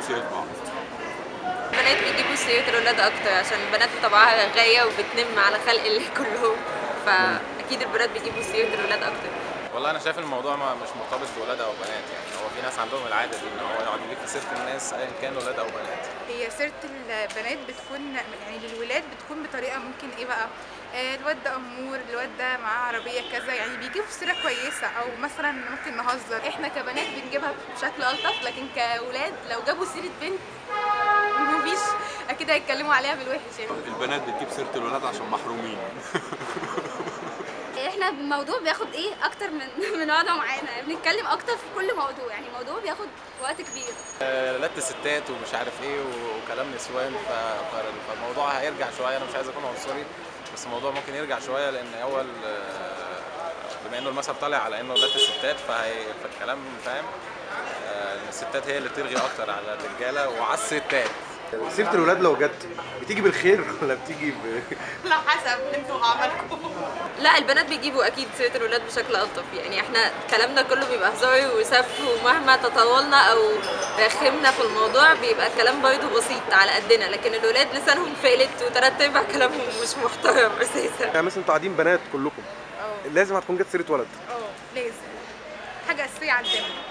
بيجيبوا سيره البنات بيجيبوا سيره الاولاد أكتر عشان البنات طبعها غاية وبتنم على خلق اللي كلهم. فأكيد البنات بيجيبوا سيره الاولاد أكتر. والله أنا شايف الموضوع ما مش مرتبط بولاد أو بنات يعني. هو في ناس عندهم العادة دي إن هو يقعد يجيب في سيرة الناس ايا كان ولاد أو بنات. هي سيرة البنات بتكون يعني للولاد بتكون بطريقة ممكن إيه بقى؟ آه، الواد ده أمور الواد ده معاه عربية كذا يعني بيجيبوا سيرة كويسة أو مثلا ممكن نهزر. إحنا كبنات بنجيبها بشكل ألطف لكن كولاد لو جابوا سيرة بنت مفيش. أكيد هيتكلموا عليها بالوحش يعني. البنات بتجيب سيرة الولاد عشان محرومين. الموضوع بياخد إيه أكتر من من قعده معانا بنتكلم أكتر في كل موضوع يعني الموضوع بياخد وقت كبير. آه، ولاد ستات ومش عارف إيه وكلام نسوان فالموضوع هيرجع شوية. أنا مش عايز أكون عنصري بس الموضوع ممكن يرجع شوية لأن أول آه، بما إنه المثل طالع على إنه ولاد الستات فهي فالكلام فاهم؟ آه، الستات هي اللي بترغي أكتر على الرجالة وعلى الستات سيرة الولاد لو جت بتيجي بالخير ولا بتيجي ب... لا حسب أنتوا عملكم. لا البنات بيجيبوا أكيد سيرة الولاد بشكل ألطف. يعني إحنا كلامنا كله بيبقى هزار وسف ومهما تطولنا أو رخمنا في الموضوع بيبقى الكلام برضه بسيط على قدنا. لكن الولاد لسانهم فقلت وتلات أرباع كلامهم مش محترم أساسا. يعني مثلا أنتوا قاعدين بنات كلكم آه لازم هتكون جت سيرة ولد. آه لازم. حاجة أساسية عندنا.